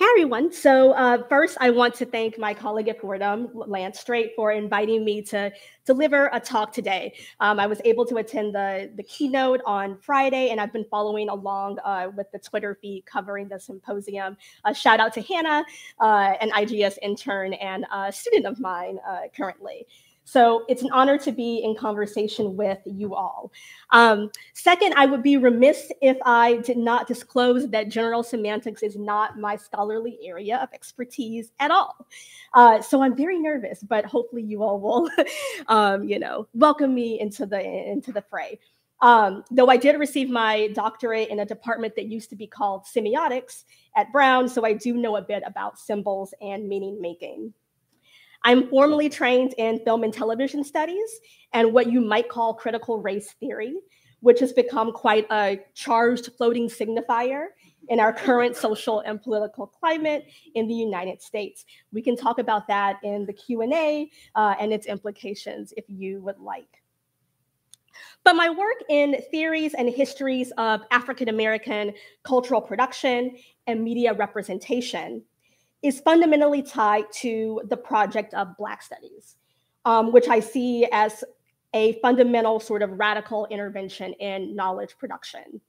Hey everyone. So uh, first, I want to thank my colleague at Fordham, Lance Strate, for inviting me to deliver a talk today. Um, I was able to attend the, the keynote on Friday, and I've been following along uh, with the Twitter feed covering the symposium. Uh, shout out to Hannah, uh, an IGS intern and a student of mine uh, currently. So it's an honor to be in conversation with you all. Um, second, I would be remiss if I did not disclose that general semantics is not my scholarly area of expertise at all. Uh, so I'm very nervous, but hopefully you all will, um, you know, welcome me into the into the fray. Um, though I did receive my doctorate in a department that used to be called semiotics at Brown, so I do know a bit about symbols and meaning making. I'm formally trained in film and television studies and what you might call critical race theory, which has become quite a charged floating signifier in our current social and political climate in the United States. We can talk about that in the Q&A uh, and its implications if you would like. But my work in theories and histories of African American cultural production and media representation is fundamentally tied to the project of Black Studies, um, which I see as a fundamental sort of radical intervention in knowledge production.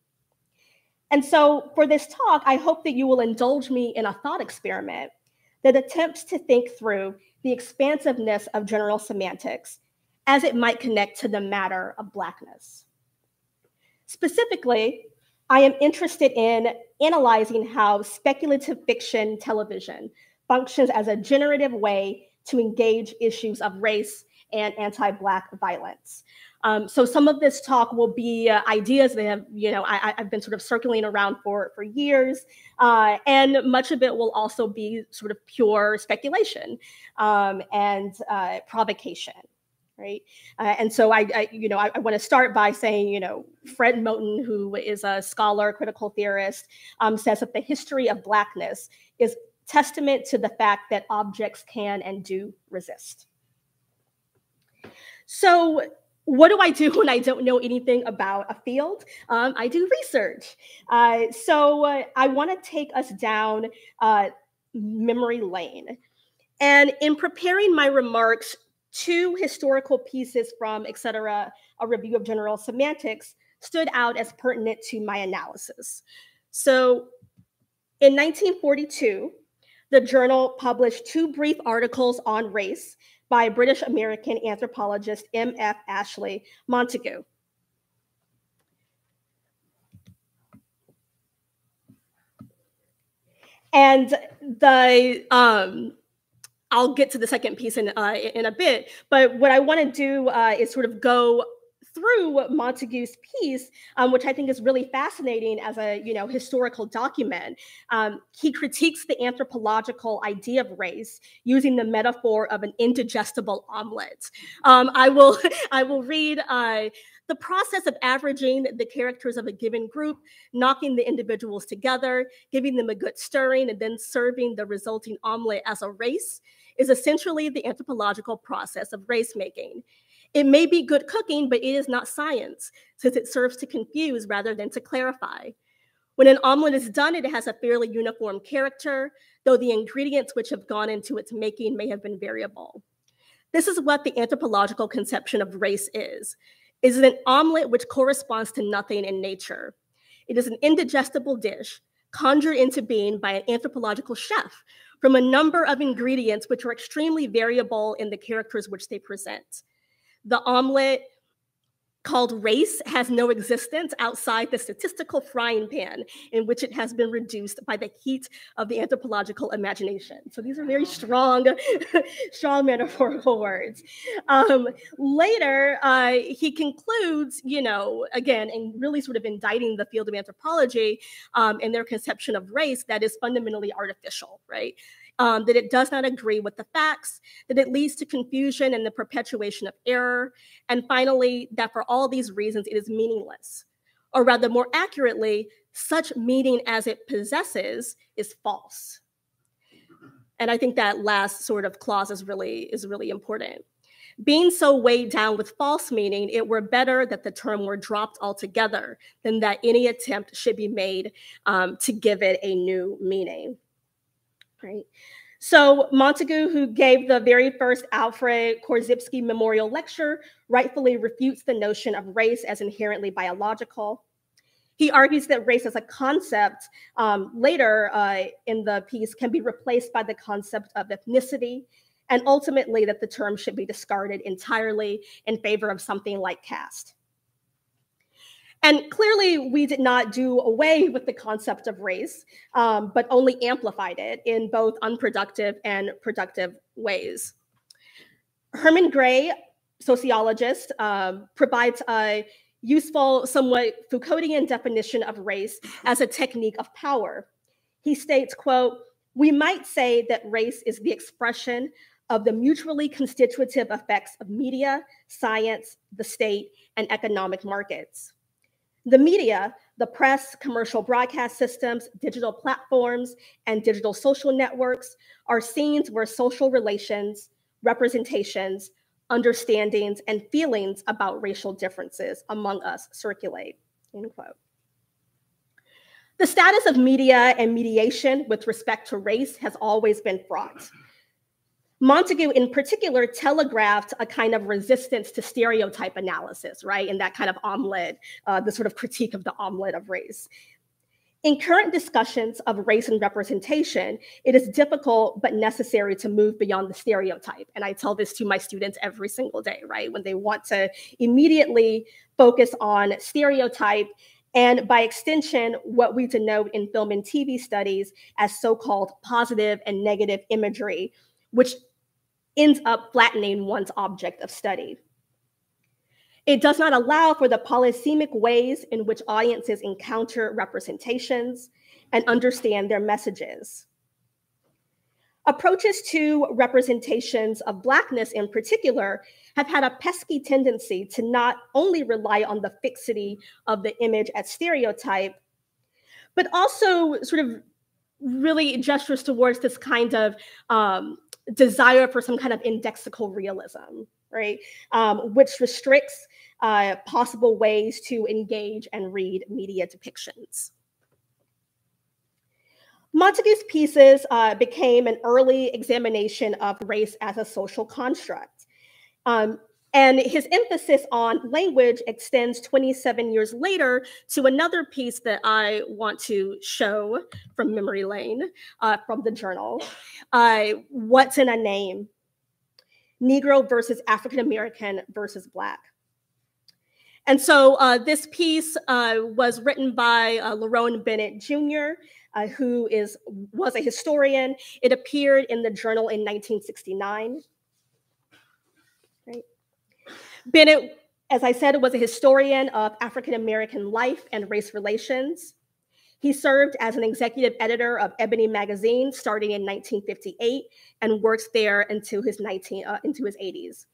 And so for this talk, I hope that you will indulge me in a thought experiment that attempts to think through the expansiveness of general semantics as it might connect to the matter of Blackness. Specifically, I am interested in analyzing how speculative fiction television functions as a generative way to engage issues of race and anti-Black violence. Um, so some of this talk will be uh, ideas that have, you know, I, have been sort of circling around for for years, uh, and much of it will also be sort of pure speculation um, and uh, provocation right? Uh, and so I, I, you know, I, I want to start by saying, you know, Fred Moten, who is a scholar, critical theorist, um, says that the history of blackness is testament to the fact that objects can and do resist. So what do I do when I don't know anything about a field? Um, I do research. Uh, so uh, I want to take us down uh, memory lane. And in preparing my remarks two historical pieces from etc a review of general semantics stood out as pertinent to my analysis. So in 1942 the journal published two brief articles on race by british american anthropologist m.f ashley montagu. And the um, I'll get to the second piece in uh, in a bit. But what I want to do uh, is sort of go through Montagu's piece, um, which I think is really fascinating as a you know historical document. Um, he critiques the anthropological idea of race using the metaphor of an indigestible omelet. Um, I will I will read. Uh, the process of averaging the characters of a given group, knocking the individuals together, giving them a good stirring, and then serving the resulting omelet as a race is essentially the anthropological process of race making. It may be good cooking, but it is not science, since it serves to confuse rather than to clarify. When an omelet is done, it has a fairly uniform character, though the ingredients which have gone into its making may have been variable. This is what the anthropological conception of race is. It is an omelet which corresponds to nothing in nature. It is an indigestible dish conjured into being by an anthropological chef from a number of ingredients which are extremely variable in the characters which they present. The omelet called race has no existence outside the statistical frying pan in which it has been reduced by the heat of the anthropological imagination. So these are very strong, strong metaphorical words. Um, later, uh, he concludes, you know, again, and really sort of indicting the field of anthropology um, and their conception of race that is fundamentally artificial, right? Um, that it does not agree with the facts, that it leads to confusion and the perpetuation of error, and finally, that for all these reasons it is meaningless. Or rather, more accurately, such meaning as it possesses is false. And I think that last sort of clause is really is really important. Being so weighed down with false meaning, it were better that the term were dropped altogether than that any attempt should be made um, to give it a new meaning. Right? So Montagu, who gave the very first Alfred Korzybski Memorial Lecture, rightfully refutes the notion of race as inherently biological. He argues that race as a concept um, later uh, in the piece can be replaced by the concept of ethnicity, and ultimately that the term should be discarded entirely in favor of something like caste. And clearly, we did not do away with the concept of race, um, but only amplified it in both unproductive and productive ways. Herman Gray, sociologist, um, provides a useful, somewhat Foucauldian definition of race as a technique of power. He states, quote, we might say that race is the expression of the mutually constitutive effects of media, science, the state, and economic markets. The media, the press, commercial broadcast systems, digital platforms, and digital social networks are scenes where social relations, representations, understandings, and feelings about racial differences among us circulate. End quote. The status of media and mediation with respect to race has always been fraught. Montagu, in particular, telegraphed a kind of resistance to stereotype analysis, right? And that kind of omelet, uh, the sort of critique of the omelet of race. In current discussions of race and representation, it is difficult but necessary to move beyond the stereotype. And I tell this to my students every single day, right? When they want to immediately focus on stereotype and by extension, what we denote in film and TV studies as so called positive and negative imagery, which ends up flattening one's object of study. It does not allow for the polysemic ways in which audiences encounter representations and understand their messages. Approaches to representations of Blackness in particular have had a pesky tendency to not only rely on the fixity of the image as stereotype, but also sort of really gestures towards this kind of um, desire for some kind of indexical realism, right? Um, which restricts uh, possible ways to engage and read media depictions. Montagu's pieces uh, became an early examination of race as a social construct. Um, and his emphasis on language extends 27 years later to another piece that I want to show from memory lane uh, from the journal. Uh, What's in a Name? Negro versus African American versus Black. And so uh, this piece uh, was written by uh, Lerone Bennett Jr., uh, who is was a historian. It appeared in the journal in 1969. Bennett, as I said, was a historian of African American life and race relations. He served as an executive editor of Ebony magazine starting in 1958 and worked there into his 19 uh, into his 80s.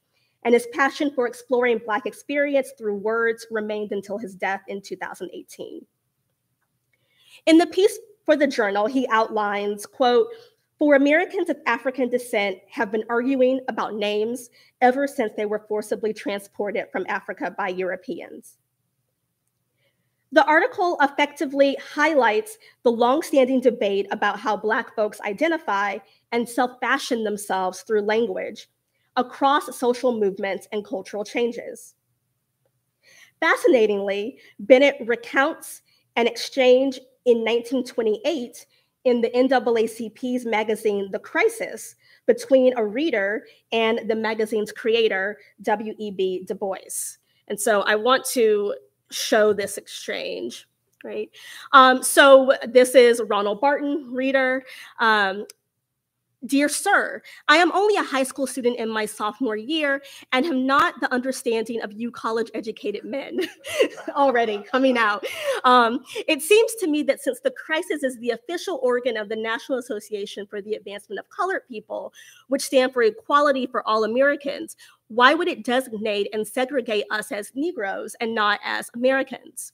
And his passion for exploring Black experience through words remained until his death in 2018. In the piece for the journal, he outlines, quote, for Americans of African descent have been arguing about names ever since they were forcibly transported from Africa by Europeans. The article effectively highlights the longstanding debate about how Black folks identify and self fashion themselves through language across social movements and cultural changes. Fascinatingly, Bennett recounts an exchange in 1928 in the NAACP's magazine, The Crisis, between a reader and the magazine's creator, W.E.B. Du Bois. And so I want to show this exchange right? Um, so this is Roland Barton, reader. Um, Dear Sir, I am only a high school student in my sophomore year and have not the understanding of you college educated men already coming out. Um, it seems to me that since the crisis is the official organ of the National Association for the Advancement of Colored People, which stand for equality for all Americans, why would it designate and segregate us as Negroes and not as Americans?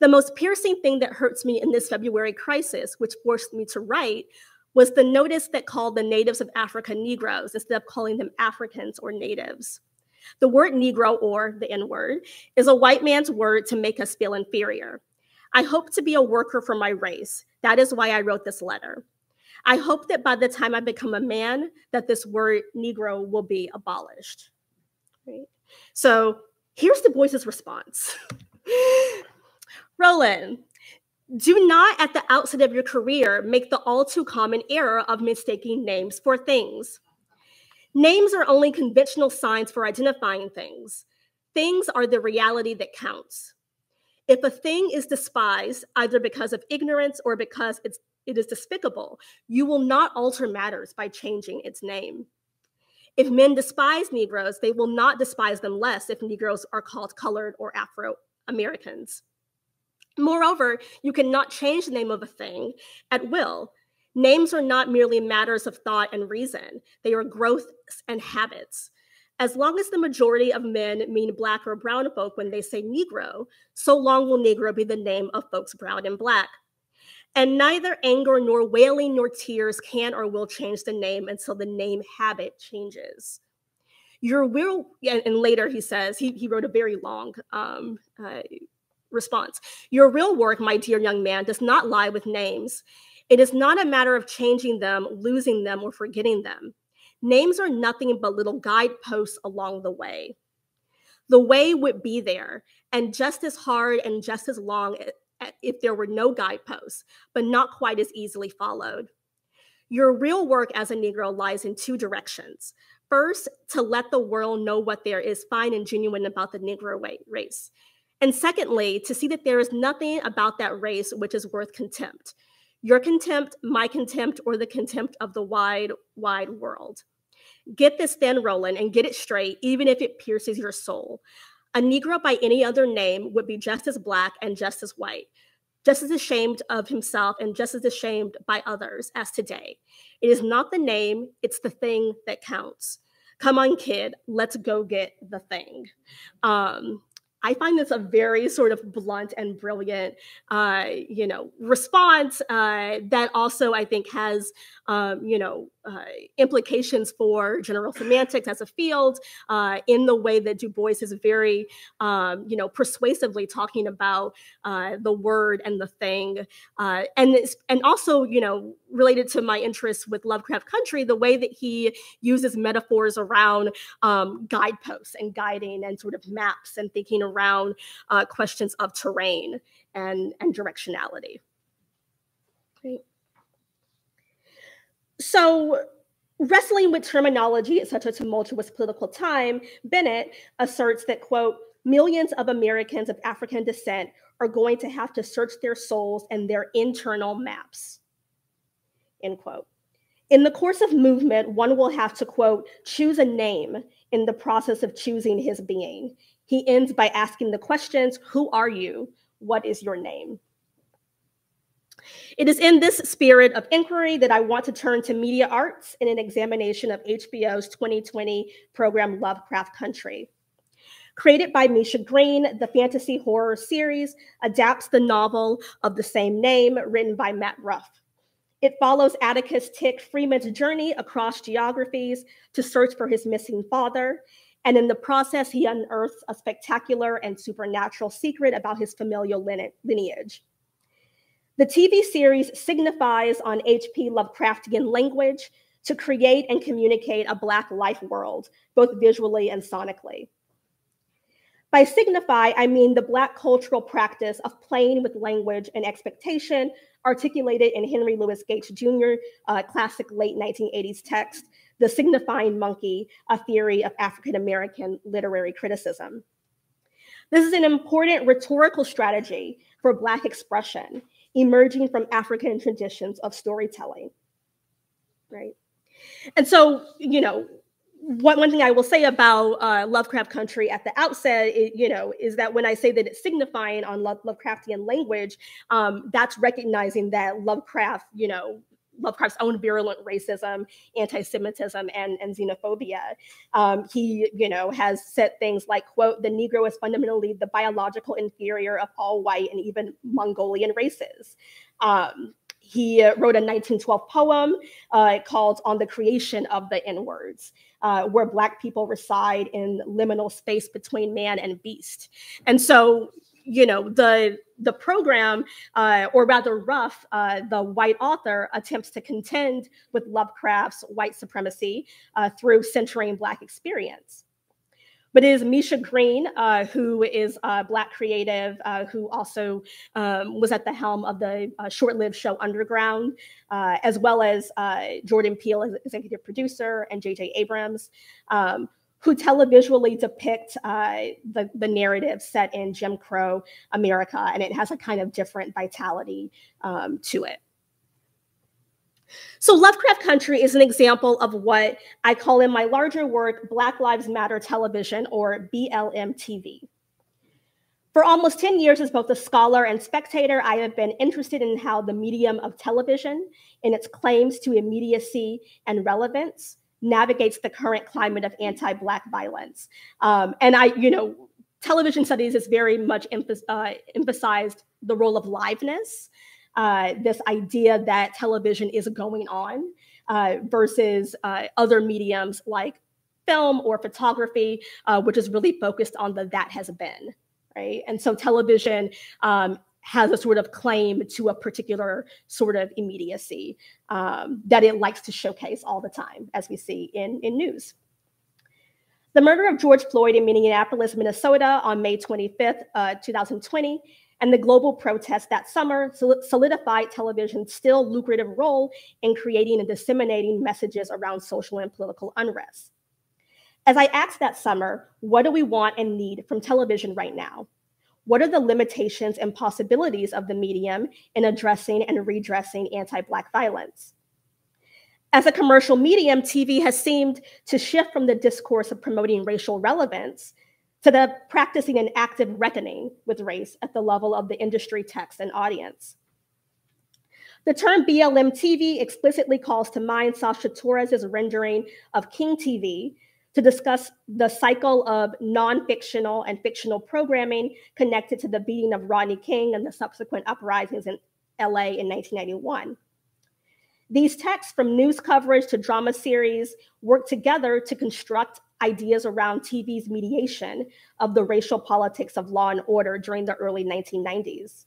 The most piercing thing that hurts me in this February crisis, which forced me to write, was the notice that called the natives of Africa Negroes instead of calling them Africans or natives. The word Negro, or the N word, is a white man's word to make us feel inferior. I hope to be a worker for my race. That is why I wrote this letter. I hope that by the time I become a man, that this word Negro will be abolished. Right? So here's Du Bois's response. Roland, do not at the outset of your career make the all too common error of mistaking names for things. Names are only conventional signs for identifying things. Things are the reality that counts. If a thing is despised, either because of ignorance or because it's, it is despicable, you will not alter matters by changing its name. If men despise Negroes, they will not despise them less if Negroes are called colored or Afro Americans. Moreover, you cannot change the name of a thing at will. Names are not merely matters of thought and reason, they are growths and habits. As long as the majority of men mean black or brown folk when they say Negro, so long will Negro be the name of folks brown and black. And neither anger nor wailing nor tears can or will change the name until the name habit changes. Your will, and later he says, he, he wrote a very long um, uh, response. Your real work, my dear young man, does not lie with names. It is not a matter of changing them, losing them, or forgetting them. Names are nothing but little guideposts along the way. The way would be there, and just as hard and just as long if there were no guideposts, but not quite as easily followed. Your real work as a Negro lies in two directions. First, to let the world know what there is fine and genuine about the Negro race. And secondly, to see that there is nothing about that race which is worth contempt. Your contempt, my contempt, or the contempt of the wide, wide world. Get this then, Roland, and get it straight, even if it pierces your soul. A Negro by any other name would be just as black and just as white, just as ashamed of himself and just as ashamed by others as today. It is not the name, it's the thing that counts. Come on, kid, let's go get the thing. Um, I find this a very sort of blunt and brilliant, uh, you know, response uh, that also I think has, um, you know, uh, implications for general semantics as a field uh, in the way that Du Bois is very, um, you know, persuasively talking about uh, the word and the thing, uh, and and also, you know, related to my interest with Lovecraft Country, the way that he uses metaphors around um, guideposts and guiding and sort of maps and thinking around uh, questions of terrain and and directionality. So, wrestling with terminology at such a tumultuous political time, Bennett asserts that, quote, millions of Americans of African descent are going to have to search their souls and their internal maps, end quote. In the course of movement, one will have to, quote, choose a name in the process of choosing his being. He ends by asking the questions Who are you? What is your name? It is in this spirit of inquiry that I want to turn to media arts in an examination of HBO's 2020 program Lovecraft Country. Created by Misha Green, the fantasy horror series adapts the novel of the same name written by Matt Ruff. It follows Atticus Tick Freeman's journey across geographies to search for his missing father. And in the process, he unearths a spectacular and supernatural secret about his familial lineage. The TV series signifies on HP Lovecraftian language to create and communicate a Black life world, both visually and sonically. By signify, I mean the Black cultural practice of playing with language and expectation articulated in Henry Louis Gates Jr. Classic late 1980s text, The Signifying Monkey, a theory of African American literary criticism. This is an important rhetorical strategy for Black expression emerging from African traditions of storytelling, right? And so, you know, what one thing I will say about uh, Lovecraft Country at the outset, it, you know, is that when I say that it's signifying on Love, Lovecraftian language, um, that's recognizing that Lovecraft, you know, Lovecraft's own virulent racism, anti-Semitism, and, and xenophobia. Um, he, you know, has said things like, quote, the Negro is fundamentally the biological inferior of all white and even Mongolian races. Um, he wrote a 1912 poem uh, called On the Creation of the N-Words, uh, where Black people reside in liminal space between man and beast. And so, you know, the the program, uh, or rather Ruff, uh, the white author attempts to contend with Lovecraft's white supremacy uh, through centering Black experience. But it is Misha Green, uh, who is a Black creative, uh, who also um, was at the helm of the uh, short lived show Underground, as well as Jordan Peele as executive producer and J.J. Abrams, um, who televisually depict uh, the, the narrative set in Jim Crow America. And it has a kind of different vitality um, to it. So Lovecraft Country is an example of what I call in my larger work Black Lives Matter Television or BLM TV. For almost 10 years as both a scholar and spectator, I have been interested in how the medium of television and its claims to immediacy and relevance navigates the current climate of anti-Black violence. Um, and I, you know, television studies has very much uh, emphasized the role of liveness uh, this idea that television is going on uh, versus uh, other mediums like film or photography, uh, which is really focused on the that has been, right? And so television um, has a sort of claim to a particular sort of immediacy um, that it likes to showcase all the time, as we see in, in news. The murder of George Floyd in Minneapolis, Minnesota on May 25th, uh, 2020 and the global protests that summer solidified television's still lucrative role in creating and disseminating messages around social and political unrest. As I asked that summer, what do we want and need from television right now? What are the limitations and possibilities of the medium in addressing and redressing anti Black violence? As a commercial medium, TV has seemed to shift from the discourse of promoting racial relevance to the practicing an active reckoning with race at the level of the industry text and audience. The term BLM TV explicitly calls to mind Sasha Torres's rendering of King TV to discuss the cycle of non-fictional and fictional programming connected to the beating of Rodney King and the subsequent uprisings in LA in 1991. These texts, from news coverage to drama series, work together to construct ideas around TV's mediation of the racial politics of law and order during the early 1990s.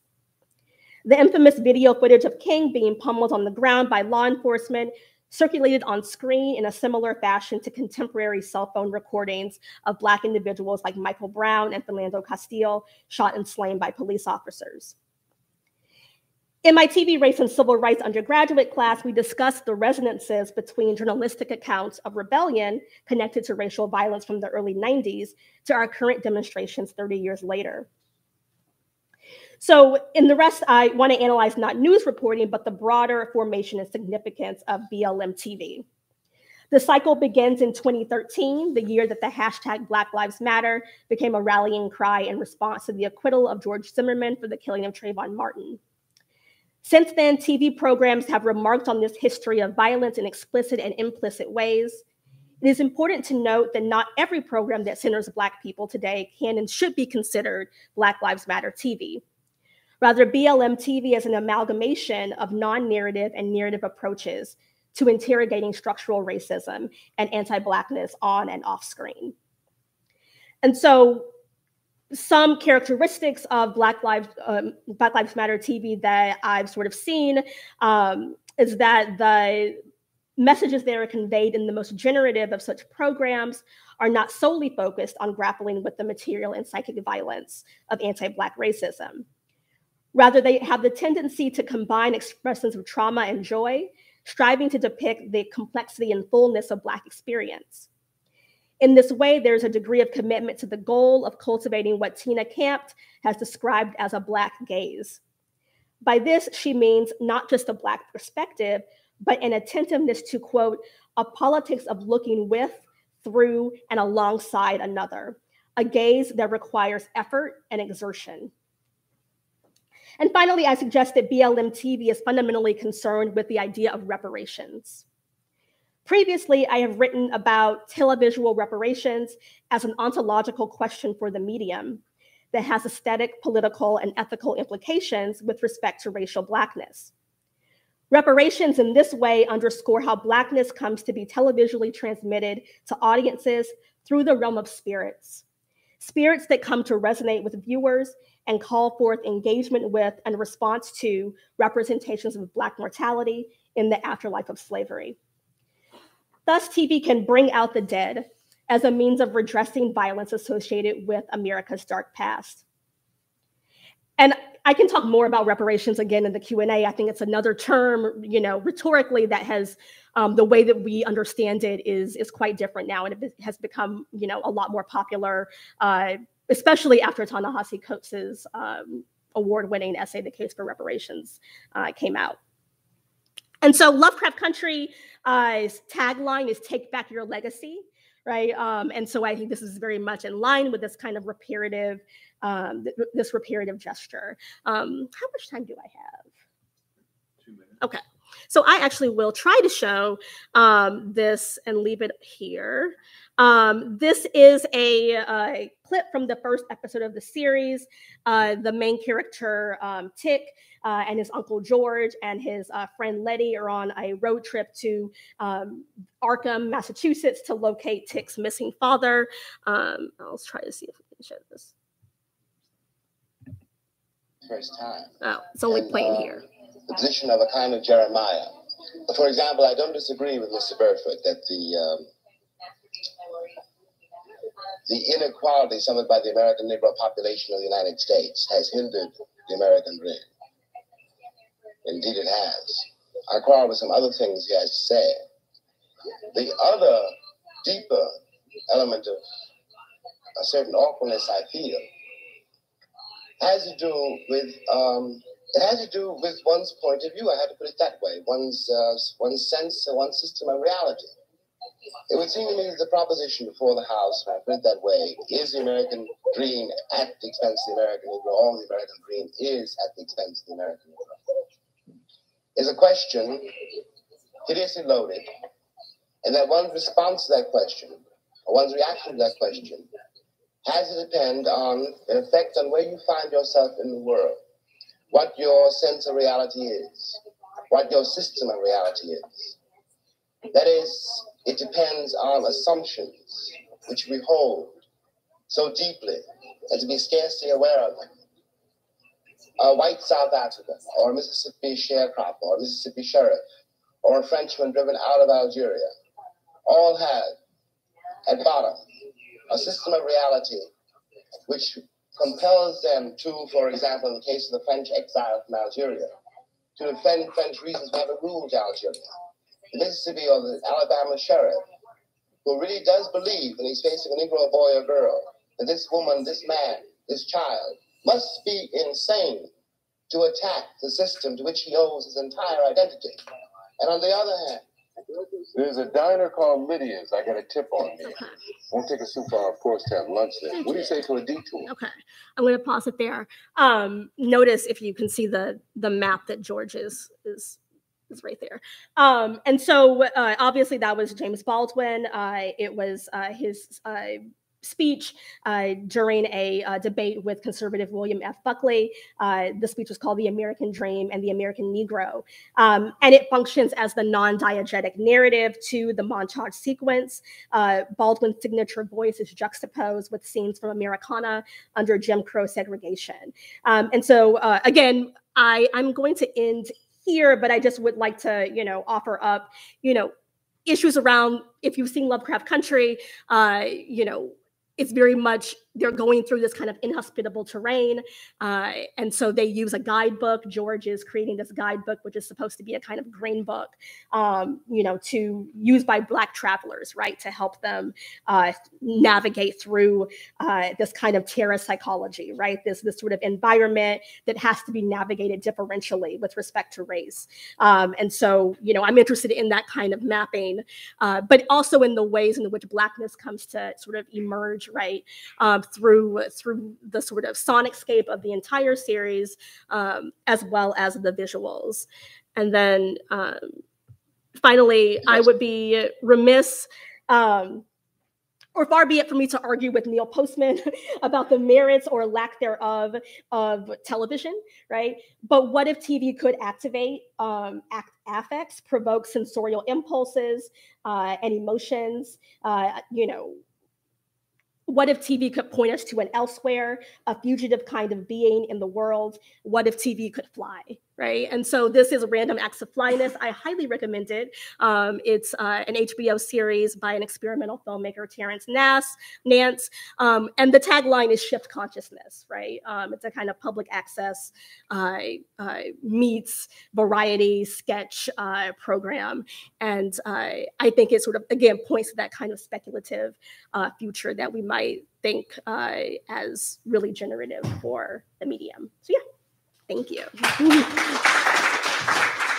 The infamous video footage of King being pummeled on the ground by law enforcement circulated on screen in a similar fashion to contemporary cell phone recordings of Black individuals like Michael Brown and Philando Castile shot and slain by police officers. In my TV race and civil rights undergraduate class, we discussed the resonances between journalistic accounts of rebellion connected to racial violence from the early 90s to our current demonstrations 30 years later. So in the rest, I want to analyze not news reporting, but the broader formation and significance of BLM TV. The cycle begins in 2013, the year that the hashtag Black Lives Matter became a rallying cry in response to the acquittal of George Zimmerman for the killing of Trayvon Martin. Since then, TV programs have remarked on this history of violence in explicit and implicit ways. It is important to note that not every program that centers Black people today can and should be considered Black Lives Matter TV. Rather, BLM TV is an amalgamation of non narrative and narrative approaches to interrogating structural racism and anti Blackness on and off screen. And so, some characteristics of Black Lives um, Black Lives Matter TV that I've sort of seen um, is that the messages that are conveyed in the most generative of such programs are not solely focused on grappling with the material and psychic violence of anti-Black racism. Rather, they have the tendency to combine expressions of trauma and joy, striving to depict the complexity and fullness of Black experience. In this way, there's a degree of commitment to the goal of cultivating what Tina Campt has described as a Black gaze. By this, she means not just a Black perspective, but an attentiveness to, quote, a politics of looking with, through, and alongside another, a gaze that requires effort and exertion. And finally, I suggest that BLM TV is fundamentally concerned with the idea of reparations. Previously, I have written about televisual reparations as an ontological question for the medium that has aesthetic, political, and ethical implications with respect to racial Blackness. Reparations in this way underscore how Blackness comes to be televisually transmitted to audiences through the realm of spirits. Spirits that come to resonate with viewers and call forth engagement with and response to representations of Black mortality in the afterlife of slavery. Thus, TV can bring out the dead as a means of redressing violence associated with America's dark past. And I can talk more about reparations again in the Q&A. I think it's another term, you know, rhetorically that has um, the way that we understand it is is quite different now, and it has become, you know, a lot more popular, uh, especially after Ta-Nehisi Coates's um, award-winning essay, "The Case for Reparations," uh, came out. And so, Lovecraft Country's uh, tagline is "Take back your legacy." right? Um, and so I think this is very much in line with this kind of reparative, um, th this reparative gesture. Um, how much time do I have? Two minutes. Okay. So I actually will try to show um, this and leave it here. Um, this is a, a, clip from the first episode of the series. Uh, the main character, um, Tick, uh, and his uncle George and his uh, friend Letty are on a road trip to um, Arkham, Massachusetts to locate Tick's missing father. Um, I'll try to see if we can show this. First time. Oh, it's only and, playing uh, here. The position of a kind of Jeremiah. For example, I don't disagree with Mr. Burford that the um, the inequality suffered by the American Negro population of the United States has hindered the American dream. Indeed, it has. I quarrel with some other things he has said. The other deeper element of a certain awkwardness I feel has to do with um, it has to do with one's point of view. I have to put it that way. One's uh, one's sense, one's system of reality. It would seem to me that the proposition before the House, I put it that way, is the American dream at the expense of the American Negro, or the American dream is at the expense of the American Negro, is a question hideously loaded, and that one's response to that question, or one's reaction to that question, has to depend on an effect on where you find yourself in the world, what your sense of reality is, what your system of reality is. That is, it depends on assumptions which we hold so deeply as to be scarcely aware of them. A white South African, or a Mississippi sharecropper, or a Mississippi sheriff, or a Frenchman driven out of Algeria, all have at bottom a system of reality which compels them to, for example, in the case of the French exile from Algeria, to defend French reasons for having ruled Algeria Mississippi or the Alabama sheriff who really does believe when he's facing a Negro boy or girl that this woman, this man, this child must be insane to attack the system to which he owes his entire identity. And on the other hand, there's a diner called Lydia's. I got a tip on me. Okay. Won't take us too far, of course, to have lunch there. Thank what do you say to a detour? Okay, I'm going to pause it there. Um, notice if you can see the the map that George is is is right there. Um, and so uh, obviously that was James Baldwin. Uh, it was uh, his uh, speech uh, during a uh, debate with conservative William F. Buckley. the speech was called The American Dream and the American Negro. Um, and it functions as the non-diegetic narrative to the montage sequence. Baldwin's signature voice is juxtaposed with scenes from Americana under Jim Crow segregation. Um, and so again, I, I'm going to end here, but I just would like to, you know, offer up, you know, issues around if you've seen Lovecraft Country, uh, you know, it's very much they're going through this kind of inhospitable terrain. Uh, and so they use a guidebook. George is creating this guidebook, which is supposed to be a kind of green book, um, you know, to use by Black travelers, right, to help them uh, navigate through uh, this kind of terror psychology, right? This, this sort of environment that has to be navigated differentially with respect to race. Um, and so, you know, I'm interested in that kind of mapping, uh, but also in the ways in which Blackness comes to sort of emerge, right? Um, through through the sort of sonicscape of the entire series, um, as well as the visuals. And then um, finally, I would be remiss. Um, or far be it for me to argue with Neil Postman about the merits or lack thereof of television, right? But what if TV could activate um, act affects, provoke sensorial impulses uh, and emotions, uh, you know, what if TV could point us to an elsewhere, a fugitive kind of being in the world? What if TV could fly? Right. And so this is a Random Acts of Flyness. I highly recommend it. Um, it's uh, an HBO series by an experimental filmmaker, Terence Nass, Nance. Um, and the tagline is Shift Consciousness, right? Um, it's a kind of public access uh, uh, meets variety sketch uh, program. And uh, I think it sort of, again, points to that kind of speculative uh, future that we might think as really generative for the medium. So, yeah. Thank you.